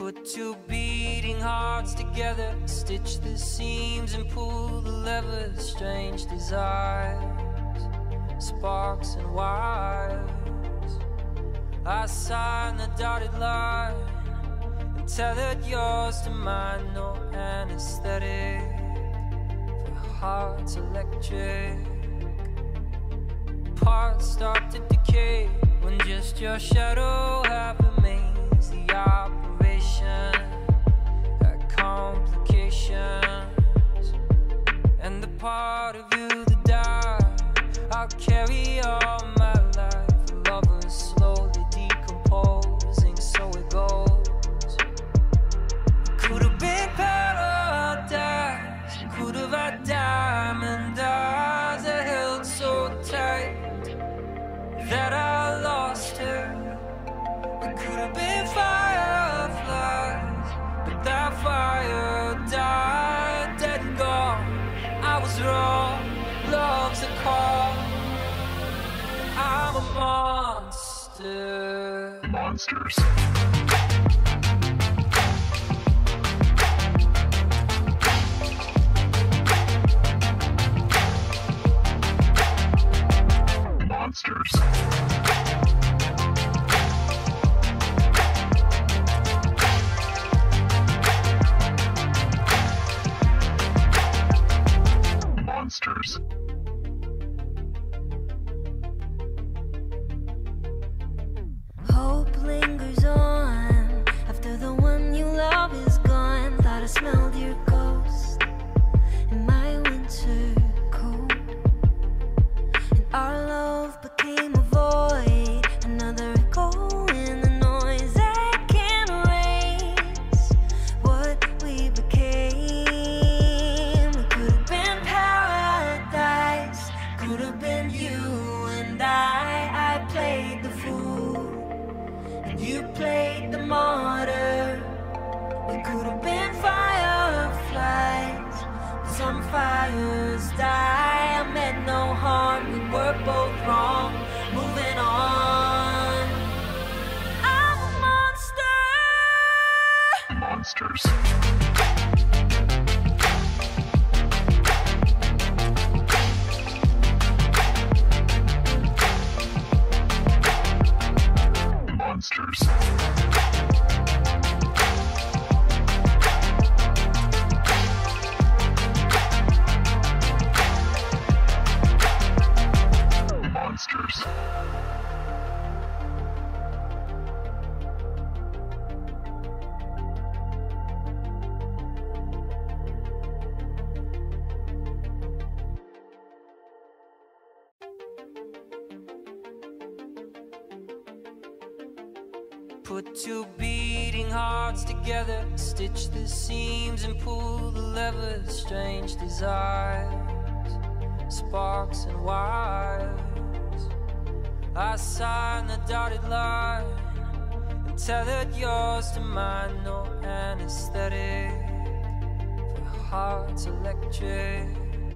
Put two beating hearts together, stitch the seams and pull the levers. Strange desires, sparks and wires. I sign the dotted line and tethered yours to mine. No anesthetic for hearts electric. Parts start to decay when just your shadow half remains. The operation I'll carry all my life. Lovers slowly decomposing, so it goes. Could have been paradise, could have had diamond eyes that held so tight that I lost her. We could have been fireflies, but that fire died dead and gone. I was wrong, monster. Monsters. Monsters. Monsters. Smelled your ghost in my winter coat. And our love became a void, another echo in the noise that can't erase what we became. We could have been paradise, could have been you and I. I played the fool. And you played the martyr. We could have been. Some fires die. I meant no harm. We were both wrong. Moving on. I'm a monster. Monsters. Monsters. Put two beating hearts together, stitch the seams and pull the levers. Strange desires, sparks and wires. I sign the dotted line and tethered yours to mine. No anesthetic for hearts electric.